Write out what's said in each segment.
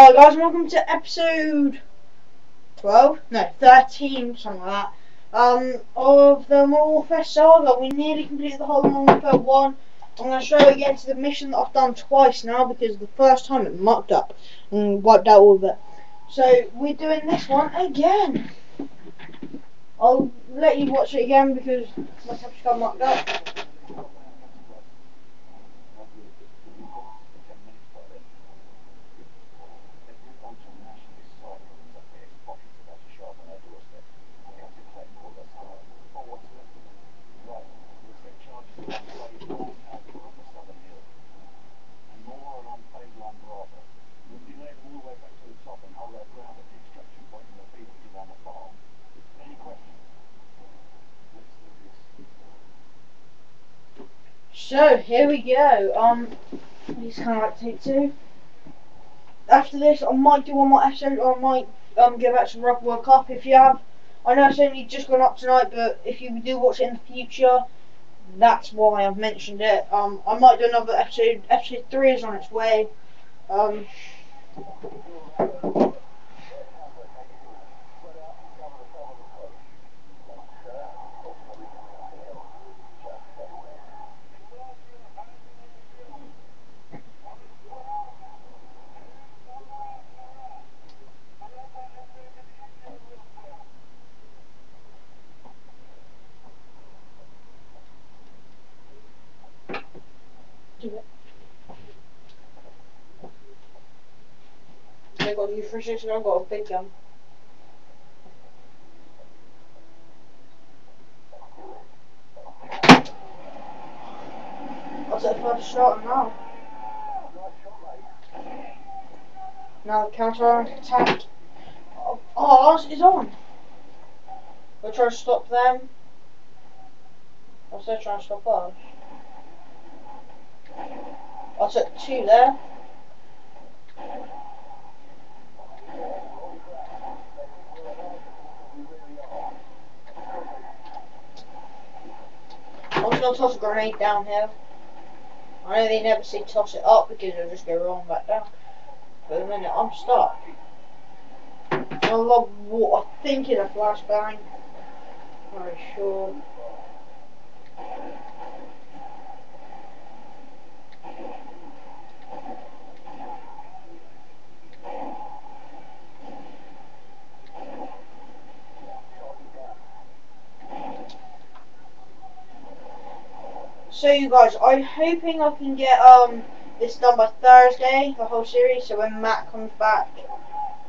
Hi guys, welcome to episode 12, no, 13, something like that, um, of the Warfare Saga. We nearly completed the whole Warfare 1. I'm going to show you again to the mission that I've done twice now, because the first time it mucked up and wiped out all of it. So, we're doing this one again. I'll let you watch it again, because my capture got mucked up. So here we go. Um, these kind of like take two. After this, I might do one more episode, or I might um go back to Rock World Cup. If you have, I know it's only just gone up tonight, but if you do watch it in the future, that's why I've mentioned it. Um, I might do another episode. Episode three is on its way. Um. Do it. I got a new refrigerator, I've got a big gun. I'll set for the shot now. Now the counter attack. Oh, ours is on. We'll try to stop them. I'll still try to stop us. I took two there. I was gonna toss a grenade down here. I know they never say toss it up because it'll just go wrong back down. But a minute, I'm stuck. I love what I think is a flashbang. Not sure. So you guys, I'm hoping I can get um this done by Thursday, the whole series, so when Matt comes back,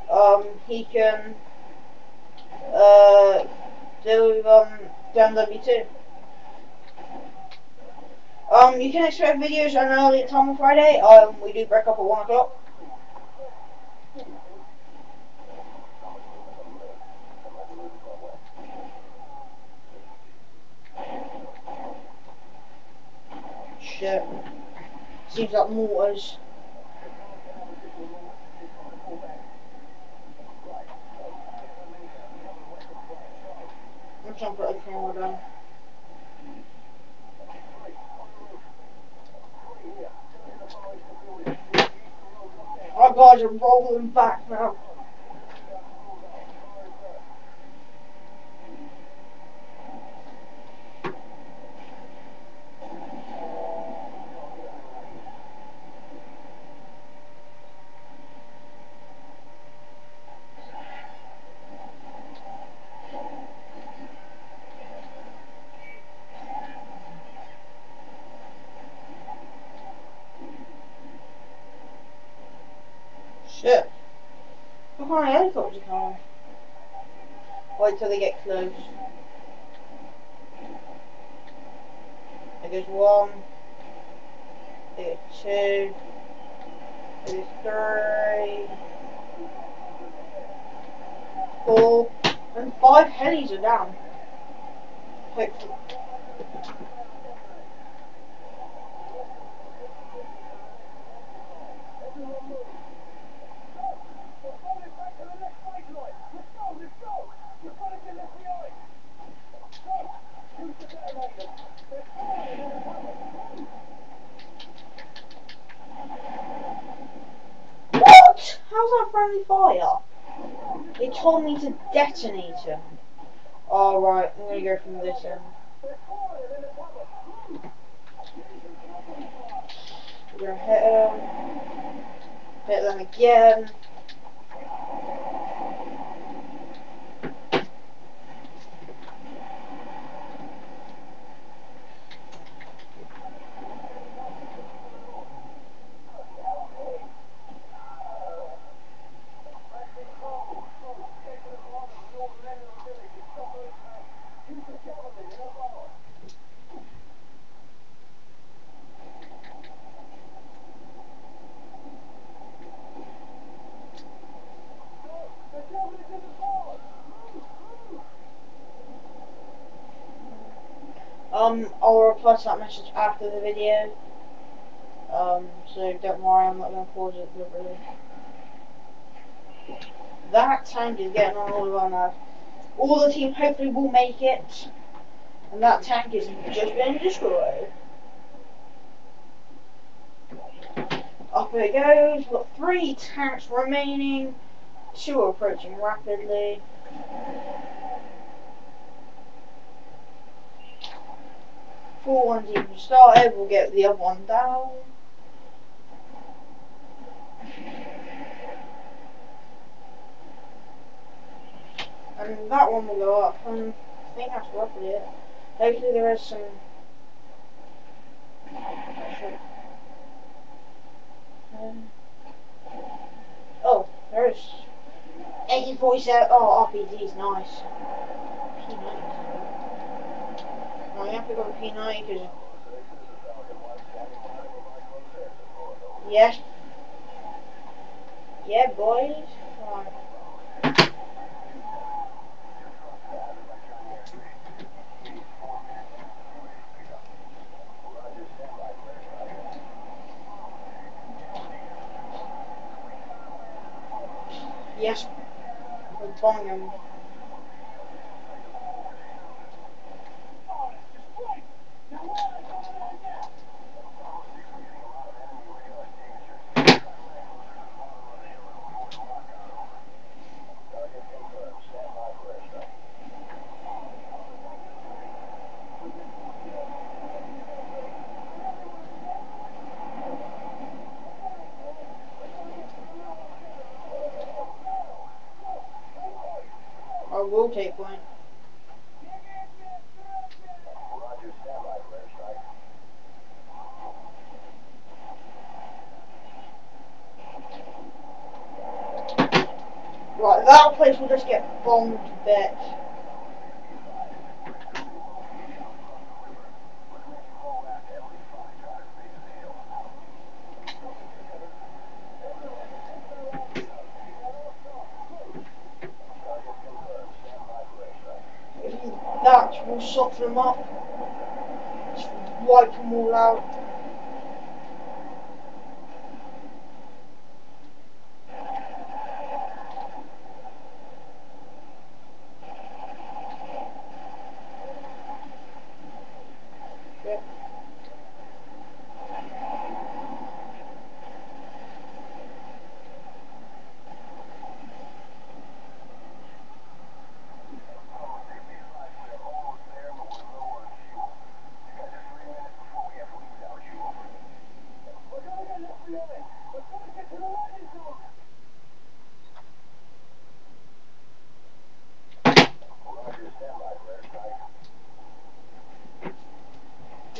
um he can uh do um W2. Um you can expect videos on early time on Friday. Um we do break up at one o'clock. Shit. Seems like mortars. I'm trying to put a camera down. Our guys are rolling back now. Shit. Look how many helicopters coming. Wait till they get close. There goes one. There goes two. There goes three. Four. And five helis are down. Hopefully. What? How's that friendly fire? They told me to detonate him. Alright, I'm gonna go from this end. We're gonna hit him. Hit them again. Um, I'll reply to that message after the video. Um, so don't worry, I'm not going to pause it deliberately. That tank is getting on all of our All the team hopefully will make it. And that tank is just being destroyed. Up it goes. We've got three tanks remaining. Two are approaching rapidly. Four ones even started. We'll get the other one down. And that one will go up. And I think that's roughly it. Hopefully there is some... Um, oh, there's 1847. Oh, RPG is nice. P90. You have to go to P90 because. Yes. Yeah, boys. Yes. We're will take point. Right, that place will just get bombed to bits. That will soften them up. Just wipe them all out.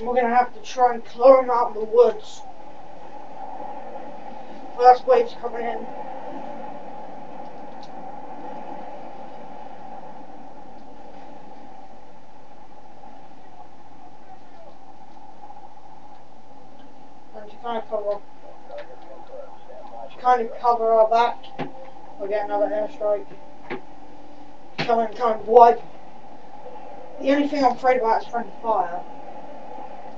We're gonna have to try and clear them out in the woods. First wave's coming in. And to kind of cover to kind of cover our back, we'll get another airstrike. Come and kind of wipe. The only thing I'm afraid about is friendly fire.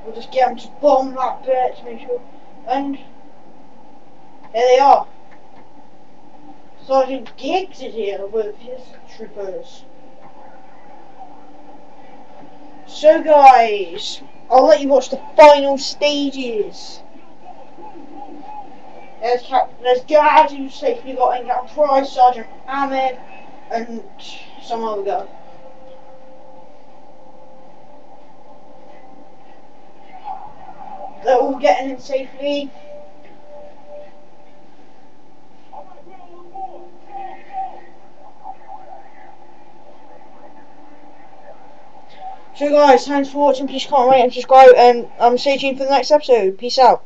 We'll just get them to bomb that bit to make sure. And there they are. Sergeant Griggs is here with his troopers. So guys, I'll let you watch the final stages. There's Cap- there's Gaz who safely got in, Captain Price, Sergeant Ahmed, and some other guy. They're all getting in safely. So guys, thanks for watching, please comment, rate and subscribe and I'm um, stay tuned for the next episode. Peace out.